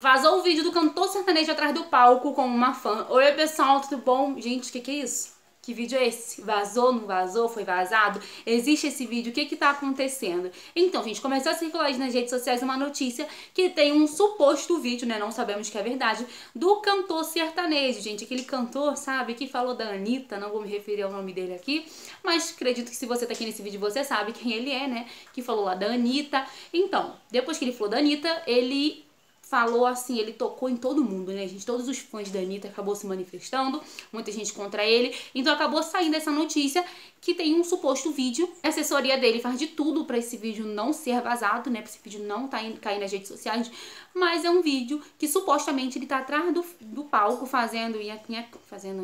Vazou o vídeo do cantor sertanejo atrás do palco com uma fã. Oi, pessoal, tudo bom? Gente, o que, que é isso? Que vídeo é esse? Vazou, não vazou? Foi vazado? Existe esse vídeo? O que que tá acontecendo? Então, gente, começou a circular nas redes sociais uma notícia que tem um suposto vídeo, né? Não sabemos que é verdade, do cantor sertanejo, gente. Aquele cantor, sabe, que falou da Anitta, não vou me referir ao nome dele aqui, mas acredito que se você tá aqui nesse vídeo, você sabe quem ele é, né? Que falou lá da Anitta. Então, depois que ele falou da Anitta, ele falou assim, ele tocou em todo mundo, né, gente? Todos os fãs da Anitta acabou se manifestando, muita gente contra ele. Então acabou saindo essa notícia que tem um suposto vídeo. A assessoria dele faz de tudo para esse vídeo não ser vazado, né? Pra esse vídeo não tá cair nas redes sociais. Mas é um vídeo que supostamente ele tá atrás do, do palco fazendo, fazendo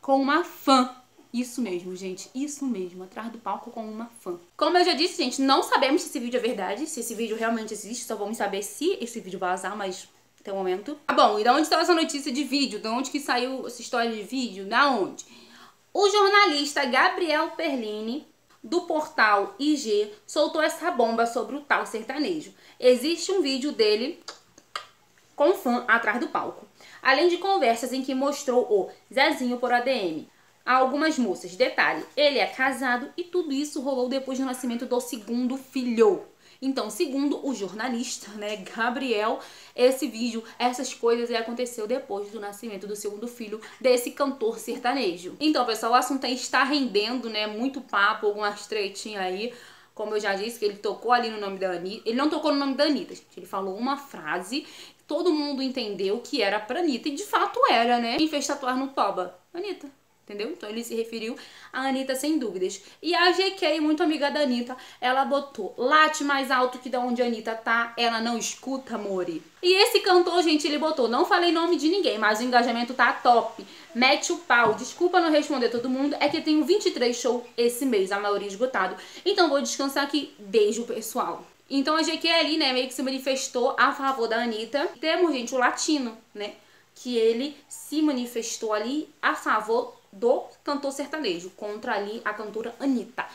com uma fã. Isso mesmo, gente. Isso mesmo. Atrás do palco com uma fã. Como eu já disse, gente, não sabemos se esse vídeo é verdade, se esse vídeo realmente existe. Só vamos saber se esse vídeo vazar, mas até o momento. Ah, bom, e da onde estava essa notícia de vídeo? Da onde que saiu essa história de vídeo? Da onde? O jornalista Gabriel Perlini, do portal IG, soltou essa bomba sobre o tal sertanejo. Existe um vídeo dele com fã atrás do palco. Além de conversas em que mostrou o Zezinho por ADM a algumas moças. Detalhe, ele é casado e tudo isso rolou depois do nascimento do segundo filho. Então, segundo o jornalista, né, Gabriel, esse vídeo, essas coisas aconteceu depois do nascimento do segundo filho desse cantor sertanejo. Então, pessoal, o assunto aí está rendendo, né, muito papo, algumas tretinhas aí. Como eu já disse, que ele tocou ali no nome da Anitta. Ele não tocou no nome da Anitta, gente. Ele falou uma frase, todo mundo entendeu que era pra Anitta. E de fato era, né? Quem fez tatuar no toba? Anitta entendeu? Então ele se referiu à Anitta sem dúvidas. E a GK, muito amiga da Anitta, ela botou late mais alto que da onde a Anitta tá, ela não escuta, Mori. E esse cantor, gente, ele botou, não falei nome de ninguém, mas o engajamento tá top. Mete o pau. Desculpa não responder todo mundo, é que tenho 23 shows esse mês, a maioria esgotado. Então vou descansar aqui. Beijo, pessoal. Então a GQ ali, né, meio que se manifestou a favor da Anitta. Temos, gente, o latino, né? Que ele se manifestou ali a favor do cantor sertanejo contra ali a cantora Anitta.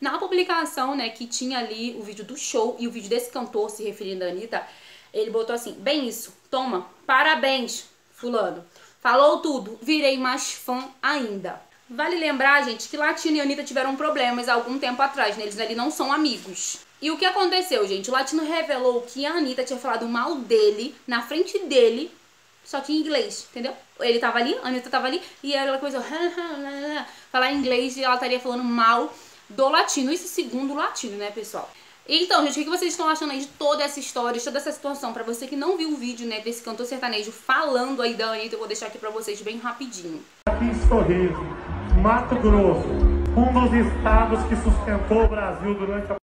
Na publicação, né, que tinha ali o vídeo do show e o vídeo desse cantor se referindo a Anitta, ele botou assim, bem isso, toma, parabéns, fulano. Falou tudo, virei mais fã ainda. Vale lembrar, gente, que Latino e Anitta tiveram problemas há algum tempo atrás, né? Eles ali não são amigos. E o que aconteceu, gente? O Latino revelou que a Anitta tinha falado mal dele, na frente dele, só que em inglês, entendeu? Ele tava ali, a Anitta tava ali, e ela começou falar inglês e ela estaria falando mal do latino. Isso segundo o latino, né, pessoal? Então, gente, o que vocês estão achando aí de toda essa história, de toda essa situação? Pra você que não viu o vídeo, né, desse cantor sertanejo falando aí da Anitta, eu vou deixar aqui pra vocês bem rapidinho. Aqui em Sorriso, Mato Grosso, um dos estados que sustentou o Brasil durante a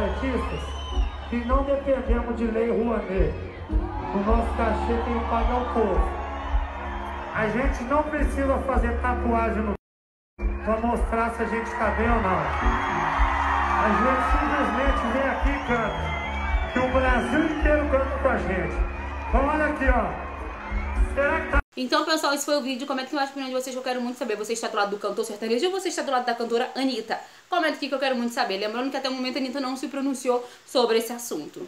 artistas e não dependemos de lei Rouanet. O nosso cachê tem que pagar o povo. A gente não precisa fazer tatuagem no para mostrar se a gente está bem ou não. A gente simplesmente vem aqui e canta. Que o Brasil inteiro canta com a gente. Então olha aqui, ó. Será que tá então, pessoal, esse foi o vídeo. Comenta aqui embaixo a opinião de vocês que eu quero muito saber. Você está do lado do cantor sertanejo ou você está do lado da cantora Anitta? Comenta aqui que eu quero muito saber. Lembrando que até o momento a Anitta não se pronunciou sobre esse assunto.